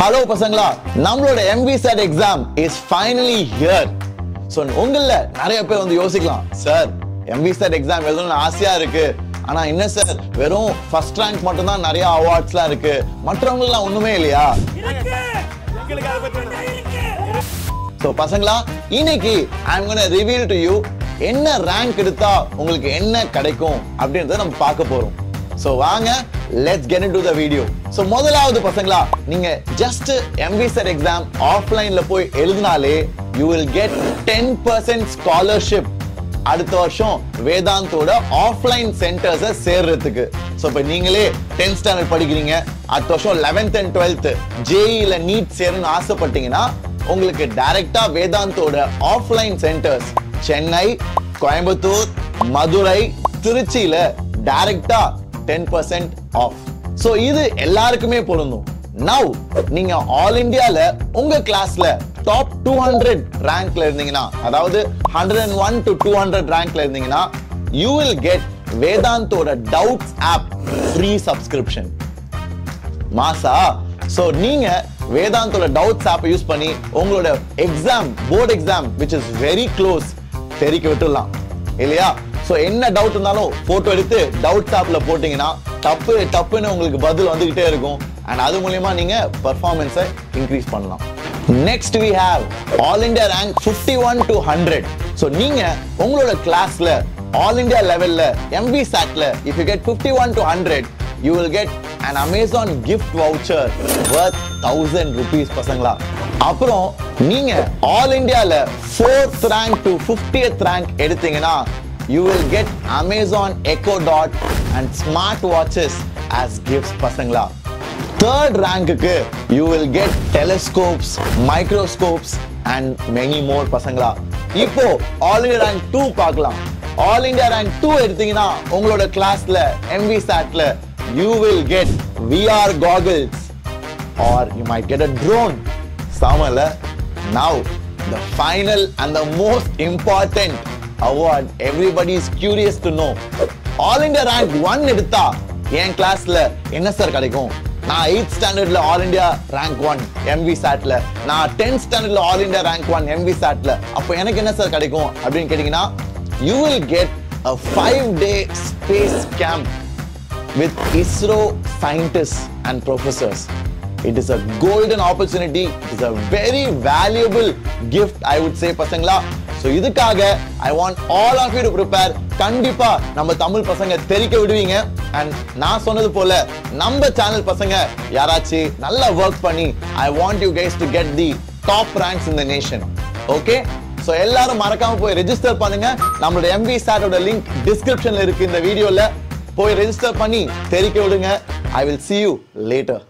Hello பசங்களா. நம்மளோட MV SAT exam is finally here so உங்கள நிறைய பேர் வந்து யோசிக்கலாம் சார் எம்பி செட் எக்ஸாம் எழுதணும்னு ஆசையா இருக்கு. ஆனா என்ன சார் வெறும் ஃபர்ஸ்ட் ரேங்க் மட்டும் தான் நிறைய அவார்ட்ஸ்லாம் இருக்கு. மற்றவங்கலாம் ஒண்ணுமே இல்லையா? ஸோ பசங்களா இன்னைக்கு I'm gonna reveal to you என்ன ரேங்க் எடுத்தா உங்களுக்கு என்ன கிடைக்கும் அப்படின்றத நம்ம பார்க்க போறோம். ஸோ வாங்க let's get into the video so முதலாவது பசங்களா நீங்க ஜஸ்ட் எம்வி சார் எக்ஸாம் ஆஃப்லைன்ல போய் எழுதினாலே you will get ten percent scholarship அடுத்த வருஷம் வேதாந்தோட ஆஃப்லைன் சென்டர்ஸை சேர்றதுக்கு. ஸோ இப்போ நீங்களே டென்த் ஸ்டாண்டர்ட் படிக்கிறீங்க. அடுத்த வருஷம் லெவன்த் அண்ட் டுவெல்த் ஜேஇல நீட் சேரணும்னு ஆசைப்பட்டீங்கன்னா உங்களுக்கு டைரக்டா வேதாந்தோட ஆஃப்லைன் சென்டர்ஸ் சென்னை கோயம்புத்தூர் மதுரை திருச்சியில டைரக்டா டென் பர்சன்ட் ஆஃப் ஸோ இது எல்லாருக்குமே பொருந்தும். நவ் நீங்க ஆல் இந்தியால உங்க கிளாஸ்ல டாப் டூ ஹண்ட்ரட் ரேங்க்ல இருந்தீங்கன்னா அதாவது hundred and one to two hundred ரேங்க்ல இருந்தீங்கன்னா யூ வில் கெட் வேதாந்தோட டவுட்ஸ் ஆப் ஃப்ரீ சப்ஸ்கிரிப்ஷன் மாசா சோ நீங்க வேதாந்தோட டவுட்ஸ் ஆப் யூஸ் பண்ணி உங்களோட exam board exam which is very close தெரிக்க விட்டுடலாம். இல்லையா? ஸோ என்ன டவுட் இருந்தாலும் போட்டோ எடுத்து டவுட் ஆப்ல போட்டீங்கன்னா தப்பு தப்புன்னு உங்களுக்கு பதில் வந்துகிட்டே இருக்கும். அண்ட் அது மூலியமா நீங்க பர்ஃபார்மன்ஸை இன்க்ரீஸ் பண்ணலாம். Next we have all India rank 51 one to hundred so நீங்க உங்களோட கிளாஸ்ல ஆல் இந்தியா லெவல்ல MV சாட்ல if you get 51 one to hundred you will get and Amazon gift voucher worth thousand rupees பசங்களா. அப்புறம் நீங்க ஆல் இந்தியால fourth rank to fiftieth rank எடுத்தீங்கன்னா you will get Amazon echo dot and smart watches as gifts பசங்களா third ரேங்க்குக்கு you will get telescopes microscopes and many more பசங்களா. இப்போ all India rank two பார்க்கலாம். All India rank two எடுத்தீங்கன்னா உங்களோட கிளாஸ்ல MV சாட்ல you will get VR goggles or you might get a drone. Samala, now the final and the most important award everybody is curious to know all India rank 1 எடுத்தா என் கிளாஸ்ல என்ன sir கிடைக்கும்? நான் eight ஸ்டாண்டர்ட்ல all India rank one MV சாட்ல நான் tenth ஸ்டாண்டர்ட்ல all India rank one MV சாட்ல அப்போ எனக்கு என்ன சார் கிடைக்கும்? அப்படின்னு கேட்டீங்கன்னா you will get a five day space camp with ISRO scientists and professors. It is a golden opportunity. It is a very valuable gift, I would say, பசங்களா. So இதுக்காக I want all of you to prepare கண்டிப்பா நம்ம தமிழ் பசங்க தெரிக்க விடுவீங்க. And நான் சொன்னது போல நம்ம சேனல் பசங்க யாராச்சும் நல்லா ஒர்க் பண்ணி I want you guys to get the top ranks in the nation okay so எல்லாரும் மறக்காம போய் ரெஜிஸ்டர் பண்ணுங்க. நம்மளோட எம்பி சாரோட லிங்க் டிஸ்கிரிப்ஷன்ல இருக்கு இந்த வீடியோல போய் ரெஜிஸ்டர் பண்ணி தெரிக்க விடுங்க. I will see you later